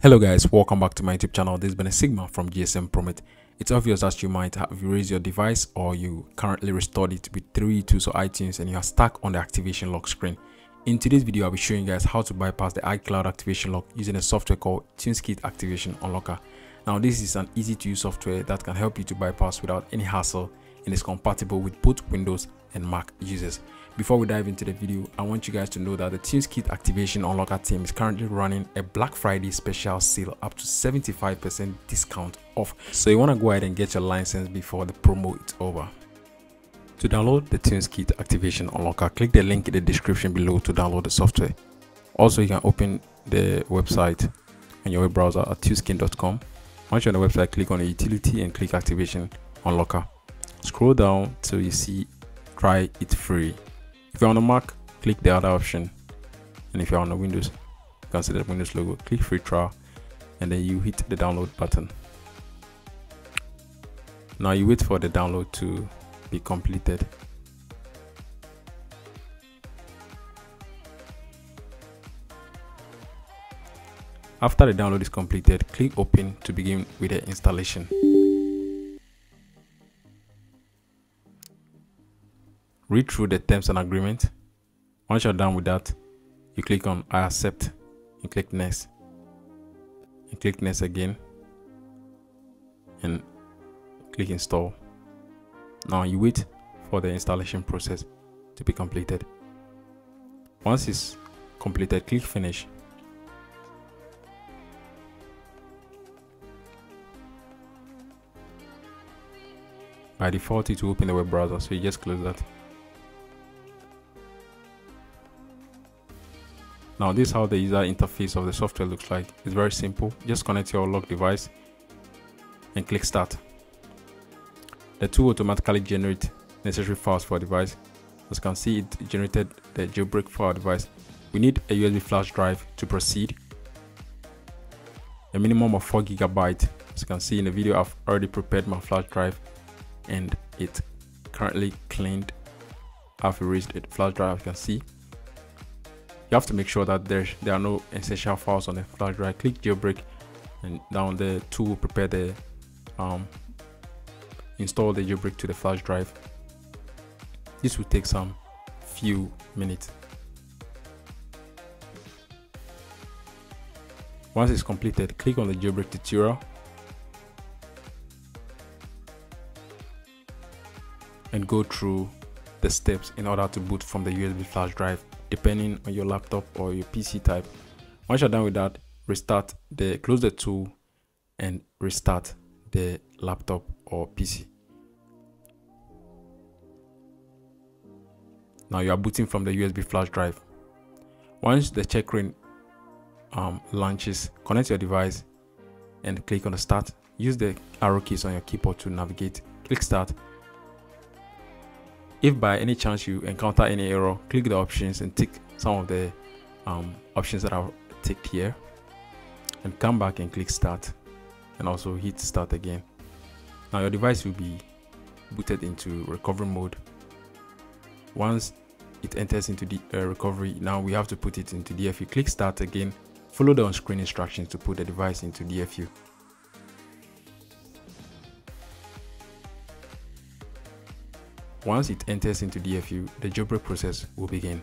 Hello guys, welcome back to my YouTube channel. This has been a Sigma from GSM Promit. It's obvious that you might have erased your device or you currently restored it with 3 tools or iTunes and you are stuck on the activation lock screen. In today's video, I'll be showing you guys how to bypass the iCloud activation lock using a software called TuneSkit Activation Unlocker. Now this is an easy to use software that can help you to bypass without any hassle and is compatible with both Windows and Mac users. Before we dive into the video, I want you guys to know that the TuneSkit Activation Unlocker team is currently running a Black Friday special sale up to 75% discount off. So you want to go ahead and get your license before the promo is over. To download the TuneSkit Activation Unlocker, click the link in the description below to download the software. Also, you can open the website on your web browser at tuneskin.com. Once you're on the website, click on the utility and click Activation Unlocker. Scroll down till you see Try It Free if you're on a Mac, click the other option. And if you're on a Windows, you can see the Windows logo, click free trial, and then you hit the download button. Now you wait for the download to be completed. After the download is completed, click open to begin with the installation. Read through the terms and agreement. Once you're done with that, you click on I accept and click next. And click next again and click install. Now you wait for the installation process to be completed. Once it's completed, click finish. By default, it will open the web browser, so you just close that. Now this is how the user interface of the software looks like. It's very simple. Just connect your lock device and click start. The tool automatically generates necessary files for our device. As you can see, it generated the jailbreak for our device. We need a USB flash drive to proceed. A minimum of 4 gigabyte. As you can see in the video, I've already prepared my flash drive and it currently cleaned. I've erased it. flash drive, as you can see you have to make sure that there there are no essential files on the flash drive click jailbreak and down the tool prepare the um, install the jailbreak to the flash drive. This will take some few minutes. Once it's completed click on the jailbreak tutorial. And go through the steps in order to boot from the USB flash drive depending on your laptop or your PC type. Once you're done with that, restart the close the tool and restart the laptop or PC. Now you are booting from the USB flash drive. Once the checkra1n um, launches, connect your device and click on the start. Use the arrow keys on your keyboard to navigate. Click start if by any chance you encounter any error, click the options and tick some of the um, options that are ticked here and come back and click start and also hit start again. Now your device will be booted into recovery mode. Once it enters into the uh, recovery, now we have to put it into DFU. Click start again, follow the on-screen instructions to put the device into DFU. Once it enters into DFU, the jailbreak process will begin.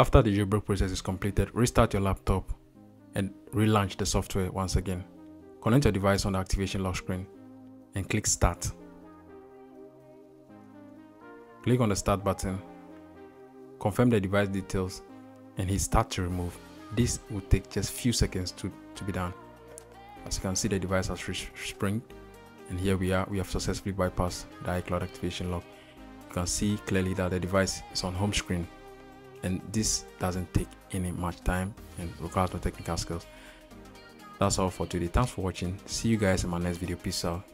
After the jailbreak process is completed, restart your laptop and relaunch the software once again. Connect your device on the activation lock screen and click start. Click on the start button, confirm the device details and hit start to remove. This will take just few seconds to, to be done. As you can see the device has spring and here we are, we have successfully bypassed the iCloud activation lock. You can see clearly that the device is on home screen and this doesn't take any much time and requires no technical skills. That's all for today. Thanks for watching. See you guys in my next video. Peace out